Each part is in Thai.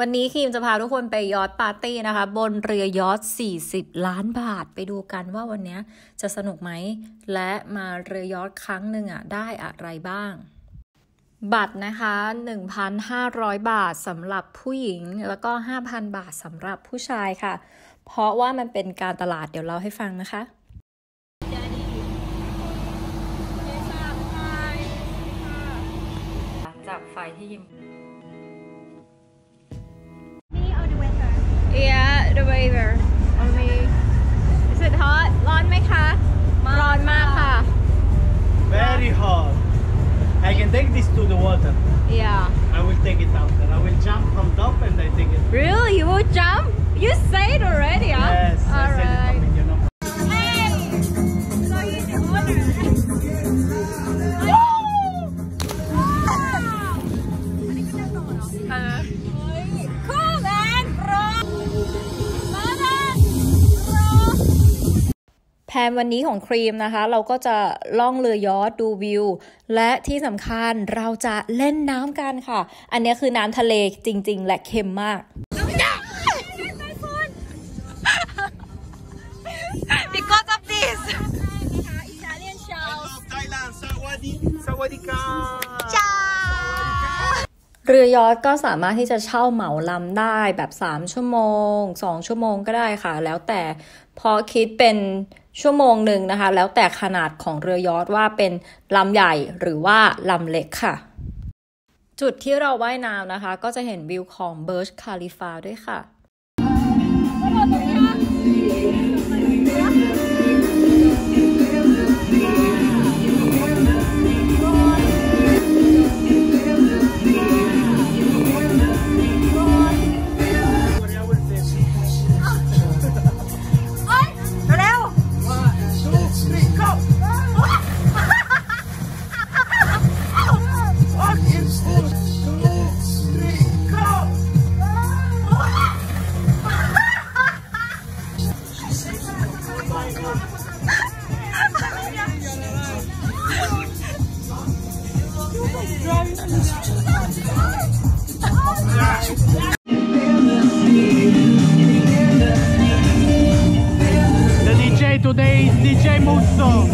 วันนี้คีมจะพาทุกคนไปยอทปาร์ตี้นะคะ บนเรือยอท40 ล้านบาทไปดูกันว่าวันนี้จะสนุกไหม และมาเรือยอทครั้งหนึ่งอะได้อะไรบ้าง บัตรนะคะ 1,500 บาทสำหรับผู้หญิงแล้วก็ 5,000 บาทสำหรับผู้ชายค่ะ เพราะว่ามันเป็นการตลาดเดี๋ยวเล่าให้ฟังนะคะจากไฟที่ยิม weather on me is it hot ร้อนไหมคะ ร้อนมากค่ะ Very hot. I can take this to the water. Yeah I will take it out there. I will jump from top and I take it. Really you will jump You said already แพลนวันนี้ของครีมนะคะ เราก็จะล่องเรือยอทดูวิว และที่สำคัญเราจะเล่นน้ำกันค่ะ อันนี้คือน้ำทะเลจริง ๆ และเค็มมาก Because of this Italian show. Thailand, Sawadi, Sawadika. เรือยอทก็สามารถที่จะเช่าเหมาลำได้แบบ 3 ชั่วโมง 2 ชั่วโมงก็ได้ค่ะ แล้วแต่พอคิดเป็น ชั่วโมงหนึ่งนะคะ แล้วแต่ขนาดของเรือยอทว่าเป็นลำใหญ่หรือว่าลำเล็กค่ะ จุดที่เราว่ายน้ำนะคะ ก็จะเห็นวิวของเบิร์ชคาลิฟาด้วยค่ะ The DJ today is DJ Musso.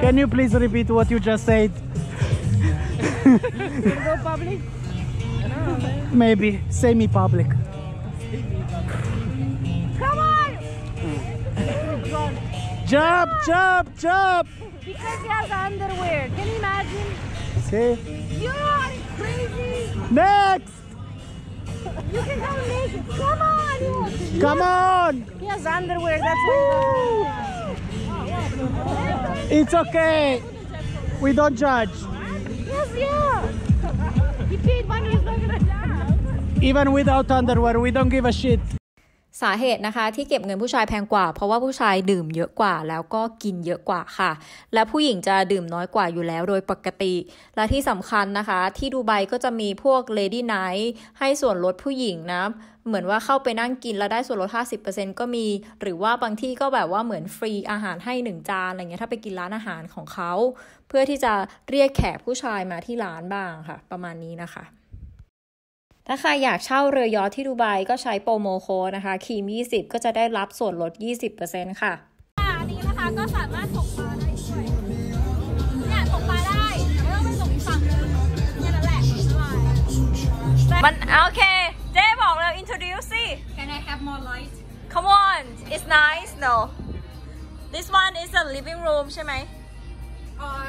Can you please repeat what you just said? Maybe semi-public. Jump, jump, jump! Because he has underwear. Can you imagine? See? You are crazy. Next! You can go naked. Come on! Come on! He has underwear. That's why. It's okay. We don't judge. Yes, yeah. He peed when he's looking at that. Even without underwear, we don't give a shit. สาเหตุนะคะที่เก็บเงินผู้ชายแพงกว่า เพราะว่าผู้ชายดื่มเยอะกว่า แล้วก็กินเยอะกว่าค่ะ และผู้หญิงจะดื่มน้อยกว่าอยู่แล้วโดยปกติ และที่สำคัญนะคะ ที่ดูไบก็จะมีพวก Lady Night ให้ส่วนลดผู้หญิงนะเหมือนว่าเข้าไปนั่งกินแล้วได้ส่วนลด 50%ก็มี หรือว่าบางที่ก็แบบว่าเหมือนฟรีอาหารให้หนึ่งจานอะไรเงี้ยถ้าไปกินร้านอาหารของเขา เพื่อที่จะเรียกแขกผู้ชายมาที่ร้านบ้างค่ะ ประมาณนี้นะคะ ถ้าใครอยากเช่าเรือยอทที่ดูไบก็ใช้โปรโมโค้ดนะคะ คีม 20 ก็จะได้รับส่วนลด 20%ค่ะ อันนี้นะคะก็สามารถตกปลาได้ด้วยเนี่ยตกปลาได้ไม่ต้องไปตกอีกฝั่งนึงแค่นั้นแหละสบายมันโอเค เจ๊บอกเลย introduce สิ Can I have more light come on it's nice no this one is a living room ใช่ไหม or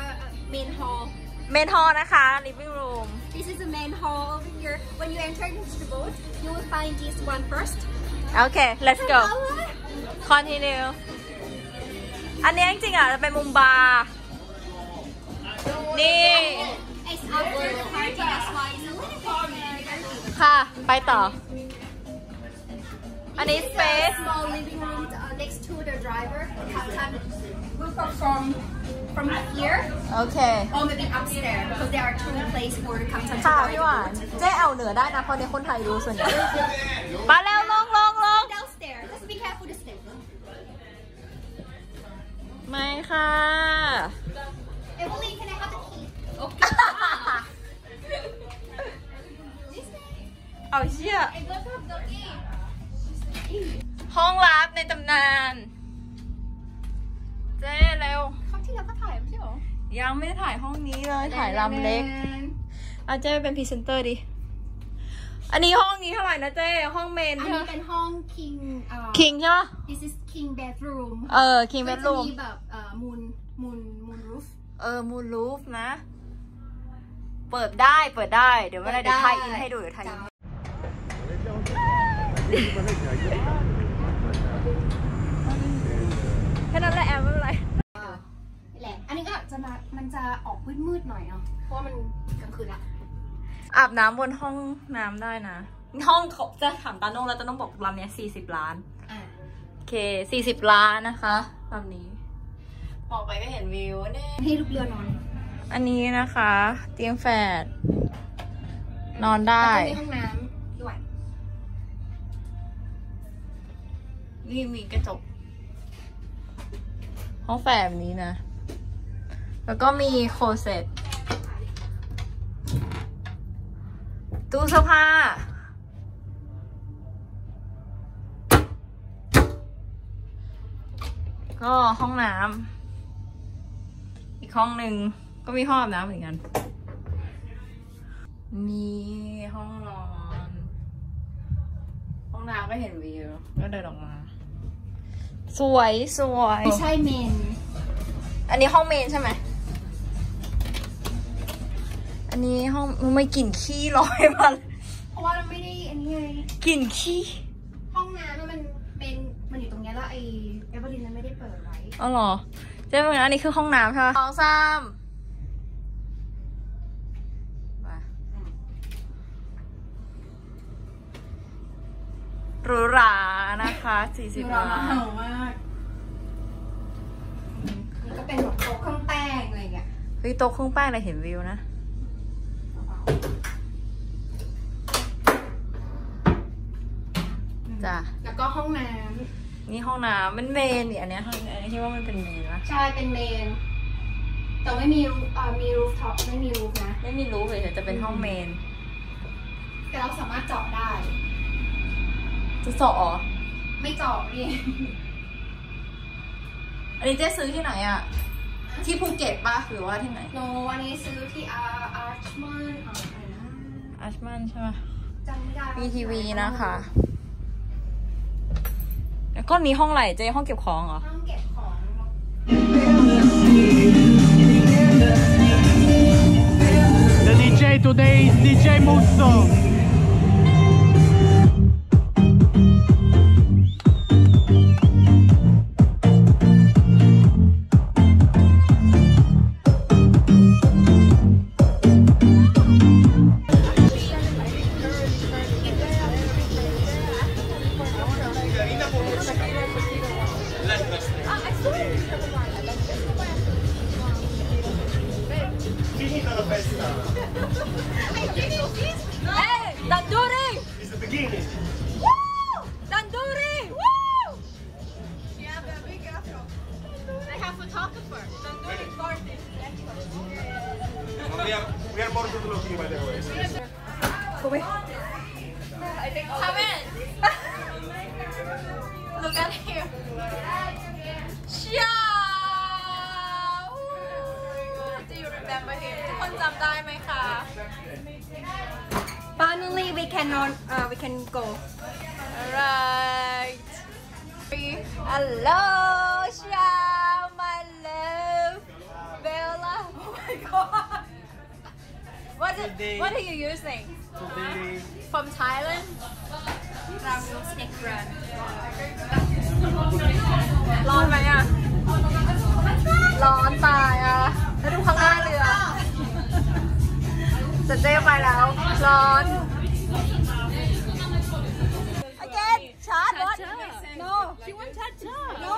main hall main hall นะคะ living room This is the main hall over here. When you enter into the boat, you will find this one first. โอเค let's go continue อันนี้จริงๆอะจะเป็นมุมบาร์นี่ It's after the party, that's why it's a little bit ค่ะ ไปต่อ อันนี้ space small living room uh, next to the driver. we'll start from from here. Okay. All the way upstairs because there are two places for the content. ค่ะพี่หวานเจ๊เอาเหนือได้นะเพราะในคนไทยดูส่วนใหญ่มาแล้วลงลงลง Downstairs. Just be careful the stairs. ไม่ค่ะ Emily, can I have the key? Okay. เอาเชี่ยห้องลับในตำนาน เจ๊เร็วเขาที่แล้วก็ถ่ายไม่ใช่หรอ ยังไม่ได้ถ่ายห้องนี้เลยถ่ายลำเล็กอาเจ๊เป็นพรีเซนเตอร์ดิ อันนี้ห้องนี้เท่าไหร่นะเจ๊ห้อง main อันใช่ไหมนี้เป็นห้อง king เอ่อ king ใช่ปะ this is king bedroom เออ king bedroom ก็มจะมีแบบเอ่อ moon moon moon roof เออ moon roof นะ เปิดได้เปิดได้ เดี๋ยวเมื่อไหรเดี๋ยวถ่ายอินให้ดูเดี๋ยวถ่ายอินแค่นั้นแหละแอมไม่เป็นไรนี่แหละ อันนี้ก็จะมา มันจะออกมืดๆหน่อยเนาะ เพราะว่ามันกลางคืนละ อาบน้ำบนห้องน้ำได้นะ ห้องเขาจะถามตาโน่แล้วตาโน่บอกลำเนี้ยสี่สิบล้าน อ่าโอเคสี่สิบล้านนะคะลำนี้ มองไปก็เห็นวิวเนี่ยให้ลูกเรือนอนอันนี้นะคะ เตียงแฝด นอนได้ แล้วก็มีห้องน้ำด้วย นี่มีกระจก ห้องแฝดนี้นะ แล้วก็มีโคเซ็ตตู้เสื้อผ้า ก็ห้องน้ำอีกห้องหนึ่งก็มีห้องอาบน้ำเหมือนกันนี่ห้องนอน ห้องน้ำก็เห็นวิว ก็เดินออกมา สวยสวยไม่ใช่เมน อันนี้ห้องเมนใช่ไหม อันนี้ห้องมันไม่กลิ่นขี้ลอยมาเลยเพราะว่าเราไม่ได้อันนี้ไงกลิ่นขี้ ห้องน้ำมันเป็นมันอยู่ตรงเนี้ยแล้วไอ้เอเวอร์ลินมันไม่ได้เปิดไว้อ๋อเหรอเจ๊เป็นอันนี้คือห้องน้ำใช่ไหมสองสามมาหรูหรา นะคะสี่สิบล้านมากนี่ก็เป็นแบบโต๊ะเครื่องแป้งอะไรอย่างเงี้ยเฮ้ยโต๊ะเครื่องแป้งเลยเห็นวิวนะ จ้ะ แล้วก็ห้องน้นี่ห้องน้ำมันเมนนี่อันเนี้ยห้องอันนี้คิดว่ามันเป็นเมนนะำใช่เป็นเมน แต่ไม่มีเอ่อมีรูฟท็อปไม่มีรูฟนะ ไม่มีรู้เลยแต่จะเป็นห้องเมน แต่เราสามารถเจาะได้ จะเจาะเหรอ ไม่เจาะนี่ อันนี้เจ๊ซื้อที่ไหนอะที่ภูเก็ตปะหรือว่าที่ไหนโนวันนี้ซื้อที่อาร์อาร์ชมันอะไรนะอัชมันใช่ปะจำไม่ได้มีทีวีนะคะแล้วก็นี้ห้องไหนเจ๊ห้องเก็บของเหรอห้องเก็บของ The DJ today is DJ Musso. have photographer Danduri party. We are, we are more good looking by the way. Come in. Look at him. Xiao! Do you remember him? ทุกคนจำได้ไหมคะ Finally we can on uh, we can go Alright. Hello, What, is, Today- what are you using? Today, From Thailand? เราดูสเน็กรันร้อนไหมอะ ร้อนตายอะ แล้วดูข้างหน้าเรือจะเจ๊ไปแล้ว ร้อน Again ชาร์จ what no she want touch no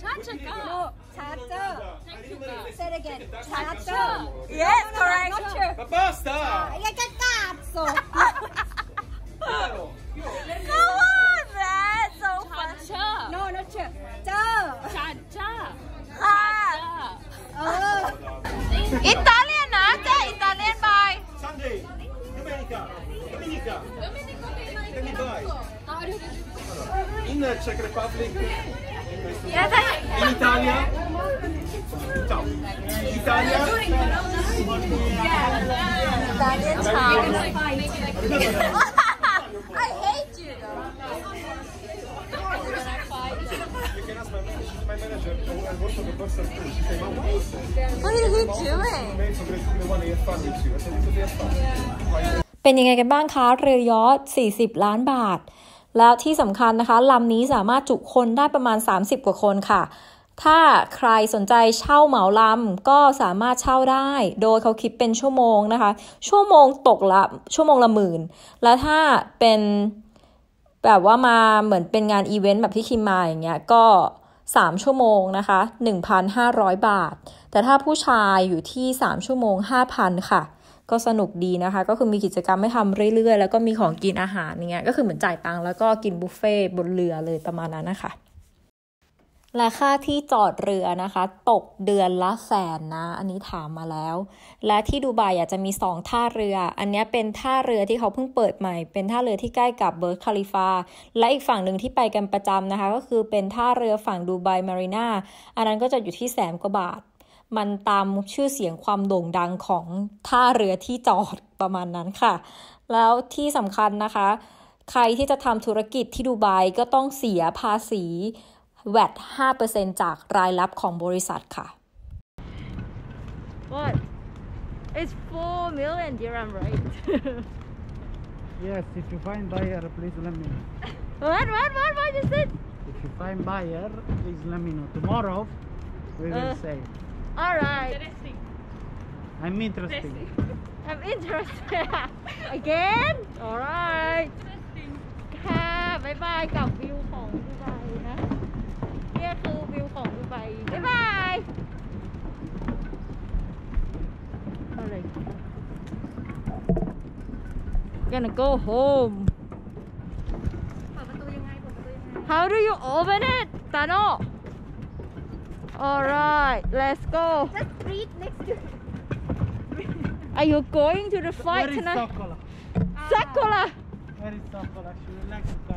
charger no charger say it again charger yes correct Ma basta! ยังจะก เป็นยังไงกันบ้างคะเรือยอท40 ล้านบาท แล้วที่สำคัญนะคะลำนี้สามารถจุคนได้ประมาณ 30 กว่าคนค่ะ ถ้าใครสนใจเช่าเหมาลำก็สามารถเช่าได้ โดยเขาคิดเป็นชั่วโมงนะคะ ชั่วโมงตกละชั่วโมงละหมื่น แล้วถ้าเป็นแบบว่ามาเหมือนเป็นงานอีเวนต์แบบที่คิมมาอย่างเงี้ยก็ 3 ชั่วโมงนะคะ 1,500 บาท แต่ถ้าผู้ชายอยู่ที่ 3 ชั่วโมง 5,000 ค่ะ ก็สนุกดีนะคะ ก็คือมีกิจกรรมให้ทำเรื่อยๆ แล้วก็มีของกินอาหารอย่างเงี้ยก็คือเหมือนจ่ายตังค์แล้วก็กินบุฟเฟ่บนเรือเลยประมาณนั้นนะคะ และค่าที่จอดเรือนะคะ ตกเดือนละแสนนะ อันนี้ถามมาแล้ว และที่ดูไบอะจะมี2ท่าเรือ อันนี้เป็นท่าเรือที่เขาเพิ่งเปิดใหม่ เป็นท่าเรือที่ใกล้กับเบิร์จคาลิฟา และอีกฝั่งหนึ่งที่ไปกันประจำนะคะ ก็คือเป็นท่าเรือฝั่งดูไบมารีนาอันนั้นก็จะอยู่ที่แสนกว่าบาท มันตามชื่อเสียงความโด่งดังของท่าเรือที่จอดประมาณนั้นค่ะ แล้วที่สำคัญนะคะ ใครที่จะทำธุรกิจที่ดูไบก็ต้องเสียภาษี VAT 5%จากรายรับของบริษัทค่ะ What? It's four million dirham, right? Yes, if you find buyer, please let me know. what? What? What? What is it? If you find buyer, please let me know. Tomorrow, we will Uh. say. All right. I'm interested. I'm interested. Again? All right. ค่ะ บ๊ายบายกับวิวของดูไบนะเนี่ยคือวิวของดูไบบ๊ายบาย อะไร gonna go home เปิดประตูยังไงเปิดประตูยังไง how do you open it ตาโน alright let's go just breathe next to are you going to the flight Where is tonight Sokola? Sakura Where is Sokola? She would like to come.